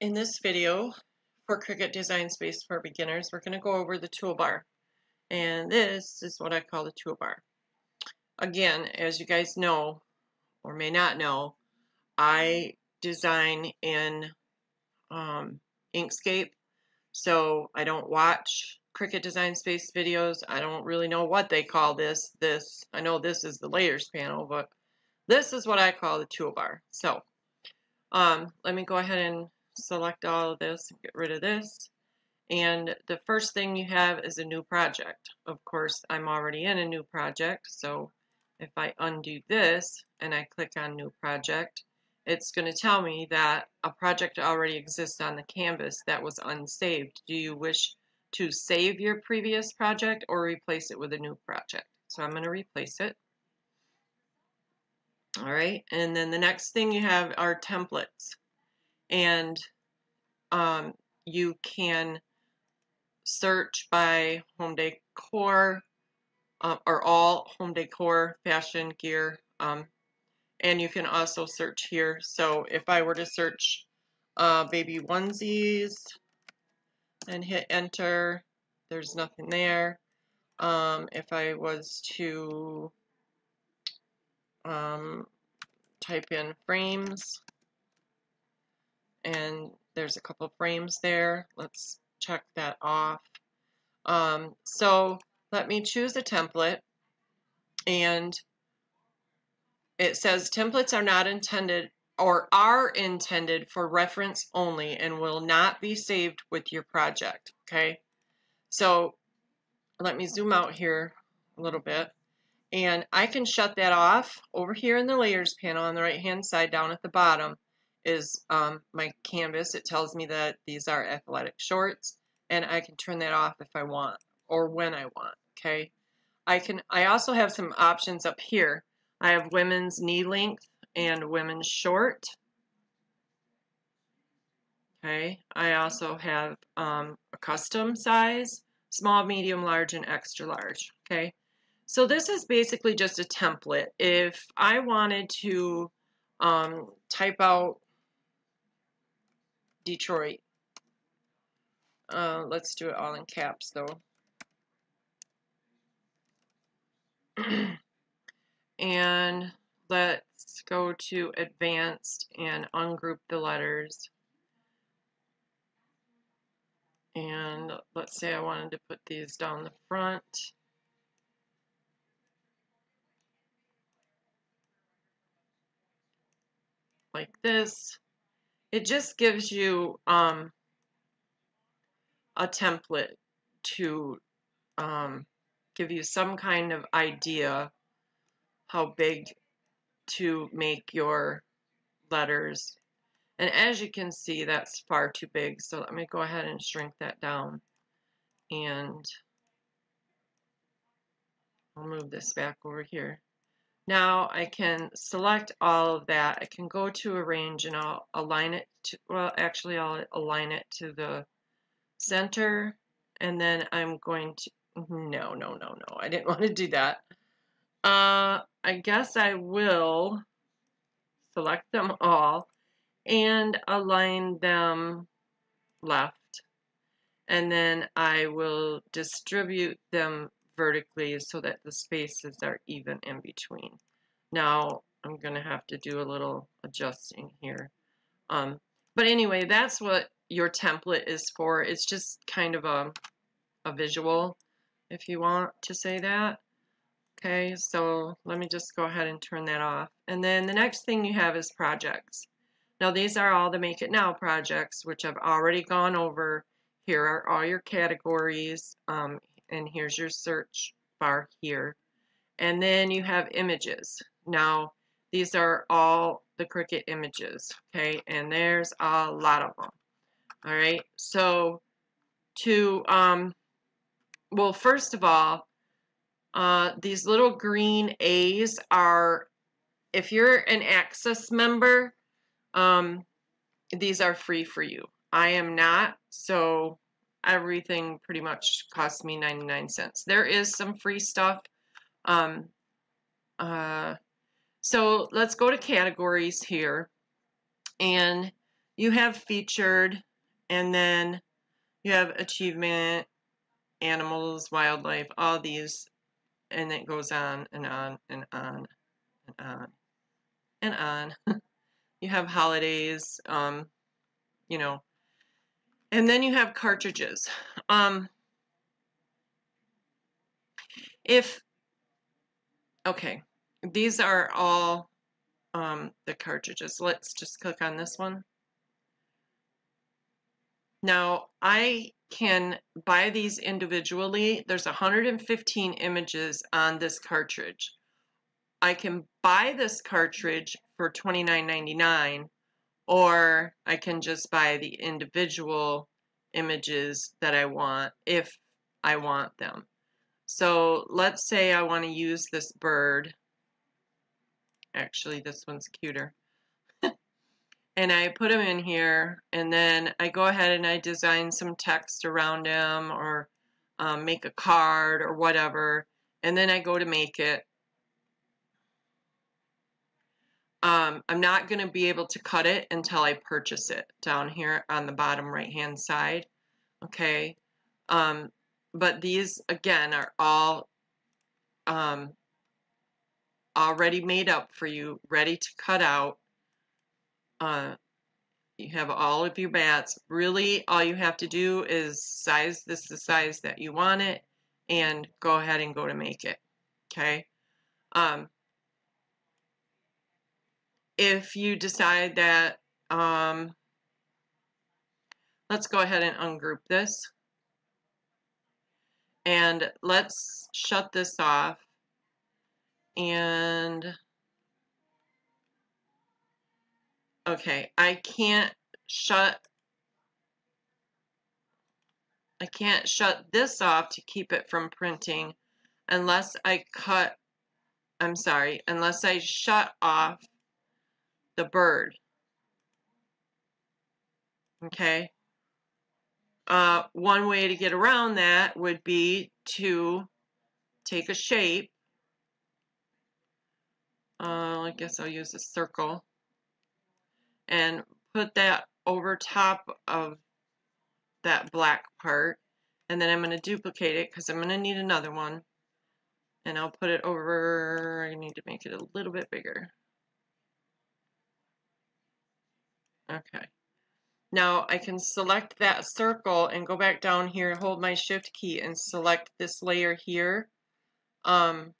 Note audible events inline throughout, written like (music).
In this video for Cricut Design Space for Beginners, we're going to go over the toolbar. And this is what I call the toolbar. Again, as you guys know, or may not know, I design in um, Inkscape, so I don't watch Cricut Design Space videos. I don't really know what they call this. This I know this is the layers panel, but this is what I call the toolbar. So um, let me go ahead and select all of this, get rid of this. And the first thing you have is a new project. Of course, I'm already in a new project, so if I undo this and I click on new project, it's going to tell me that a project already exists on the canvas that was unsaved. Do you wish to save your previous project or replace it with a new project? So I'm going to replace it. All right, and then the next thing you have are templates and um, you can search by home decor uh, or all home decor fashion gear um, and you can also search here. So if I were to search uh, baby onesies and hit enter there's nothing there. Um, if I was to um, type in frames and there's a couple frames there. Let's check that off. Um, so let me choose a template and it says templates are not intended or are intended for reference only and will not be saved with your project. Okay, so let me zoom out here a little bit and I can shut that off over here in the layers panel on the right hand side down at the bottom is um, my canvas. It tells me that these are athletic shorts and I can turn that off if I want or when I want, okay? I can. I also have some options up here. I have women's knee length and women's short. Okay, I also have um, a custom size, small, medium, large, and extra large. Okay, so this is basically just a template. If I wanted to um, type out Detroit. Uh, let's do it all in caps though. (clears throat) and let's go to advanced and ungroup the letters. And let's say I wanted to put these down the front. Like this it just gives you um, a template to um, give you some kind of idea how big to make your letters. And as you can see, that's far too big. So let me go ahead and shrink that down. And I'll move this back over here. Now I can select all of that. I can go to arrange and I'll align it to, well actually I'll align it to the center and then I'm going to, no, no, no, no, I didn't (laughs) want to do that. Uh, I guess I will select them all and align them left and then I will distribute them vertically so that the spaces are even in between. Now I'm going to have to do a little adjusting here. Um, but anyway, that's what your template is for. It's just kind of a, a visual, if you want to say that. Okay, so let me just go ahead and turn that off. And then the next thing you have is projects. Now these are all the Make It Now projects, which I've already gone over. Here are all your categories. Um, and here's your search bar here. And then you have images. Now, these are all the Cricut images, okay? And there's a lot of them. All right, so to, um, well, first of all, uh, these little green A's are, if you're an Access member, um, these are free for you. I am not, so everything pretty much cost me 99 cents. There is some free stuff. Um, uh, so let's go to categories here. And you have featured, and then you have achievement, animals, wildlife, all these, and it goes on and on and on and on and on. (laughs) you have holidays, um, you know, and then you have cartridges. Um, if, okay, these are all um, the cartridges. Let's just click on this one. Now, I can buy these individually. There's 115 images on this cartridge. I can buy this cartridge for $29.99 or I can just buy the individual images that I want if I want them. So let's say I want to use this bird. Actually, this one's cuter. (laughs) and I put them in here and then I go ahead and I design some text around them or um, make a card or whatever and then I go to make it Um, I'm not going to be able to cut it until I purchase it down here on the bottom right hand side. Okay. Um, but these, again, are all um, already made up for you, ready to cut out. Uh, you have all of your bats. Really, all you have to do is size this the size that you want it and go ahead and go to make it. Okay. Um, if you decide that, um, let's go ahead and ungroup this. And let's shut this off. And, okay, I can't shut I can't shut this off to keep it from printing unless I cut, I'm sorry, unless I shut off the bird. Okay. Uh, one way to get around that would be to take a shape. Uh, I guess I'll use a circle and put that over top of that black part and then I'm going to duplicate it because I'm going to need another one and I'll put it over I need to make it a little bit bigger Okay. Now I can select that circle and go back down here, hold my shift key and select this layer here. Um,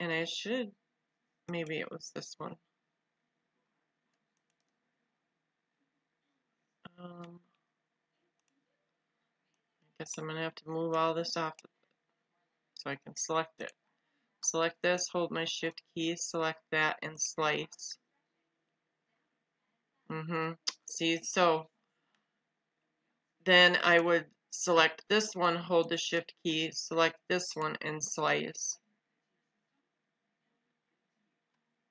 and I should, maybe it was this one. Um, I guess I'm going to have to move all this off so I can select it. Select this, hold my shift key, select that, and slice. Mm-hmm. See, so then I would select this one, hold the shift key, select this one, and slice.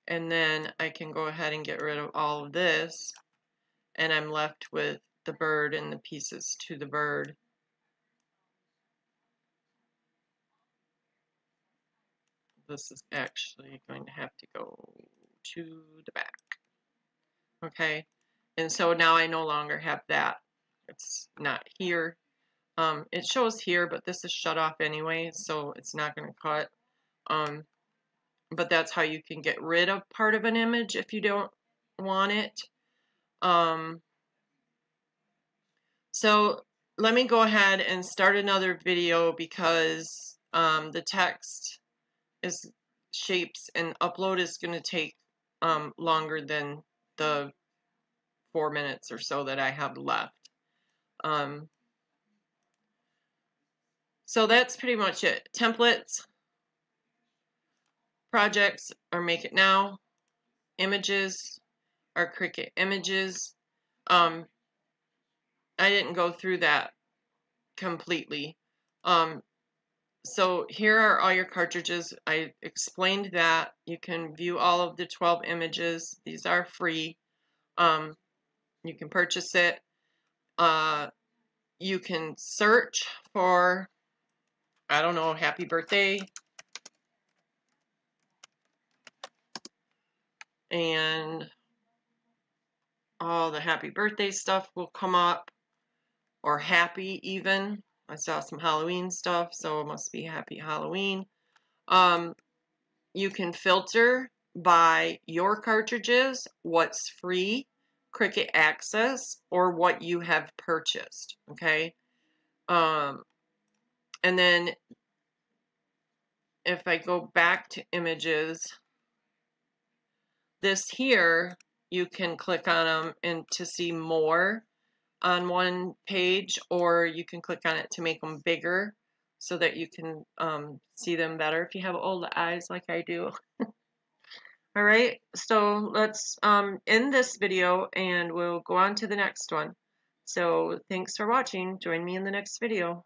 And then I can go ahead and get rid of all of this, and I'm left with the bird and the pieces to the bird. This is actually going to have to go to the back. Okay, and so now I no longer have that. It's not here. Um, it shows here, but this is shut off anyway, so it's not going to cut. Um, but that's how you can get rid of part of an image if you don't want it. Um, so let me go ahead and start another video because um, the text is shapes and upload is going to take um, longer than the four minutes or so that I have left. Um, so that's pretty much it. Templates, projects are Make It Now, images are Cricut images. Um, I didn't go through that completely. Um, so here are all your cartridges. I explained that. You can view all of the 12 images. These are free. Um, you can purchase it. Uh, you can search for, I don't know, happy birthday. And all the happy birthday stuff will come up, or happy even. I saw some Halloween stuff, so it must be happy Halloween. Um, you can filter by your cartridges, what's free, Cricut Access, or what you have purchased, okay? Um, and then if I go back to images, this here, you can click on them and to see more on one page, or you can click on it to make them bigger so that you can um, see them better if you have old eyes like I do. (laughs) All right, so let's um, end this video and we'll go on to the next one. So thanks for watching. Join me in the next video.